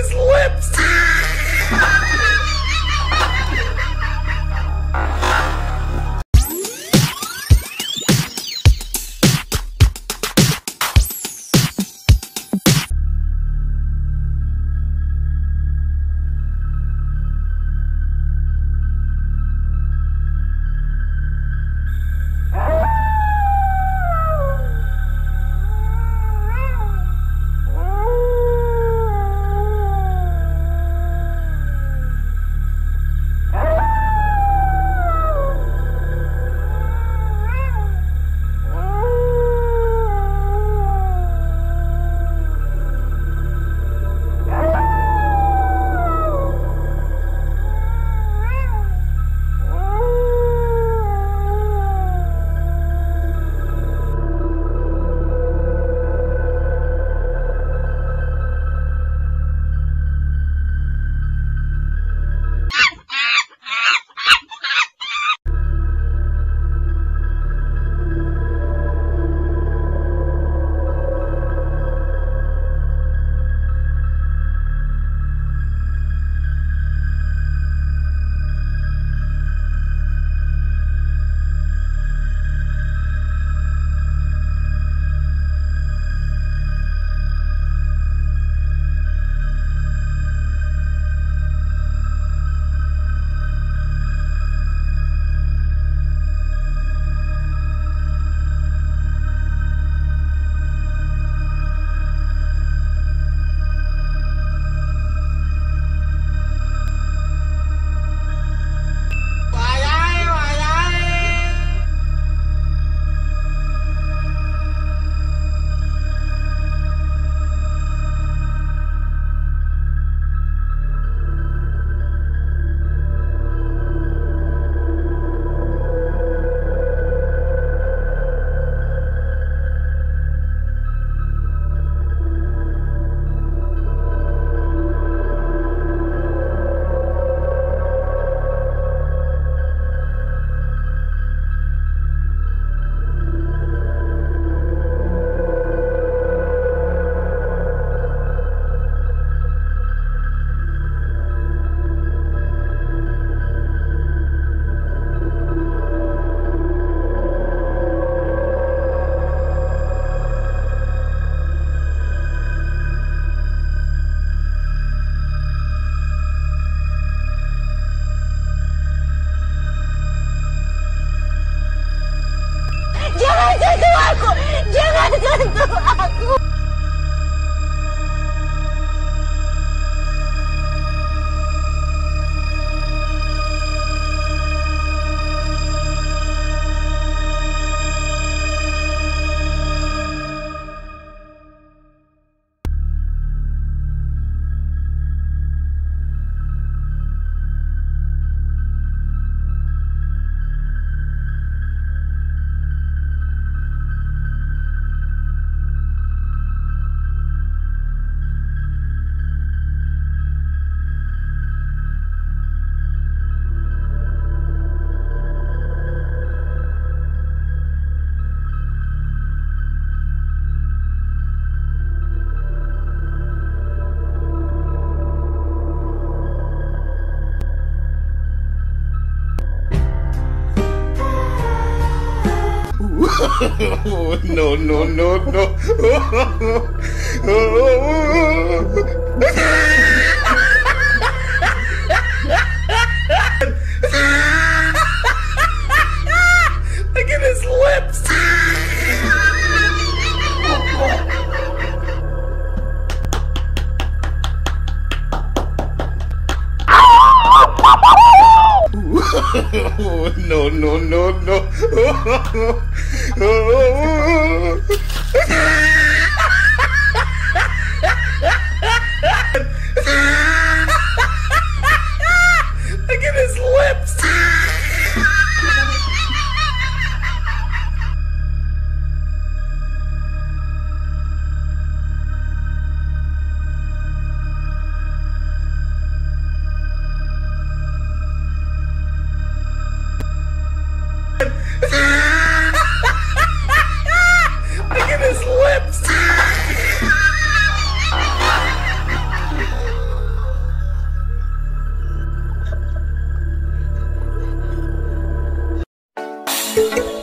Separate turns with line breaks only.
his lips! No, no, no, no. Look at his lips. no, no, no, no. Look at his lips.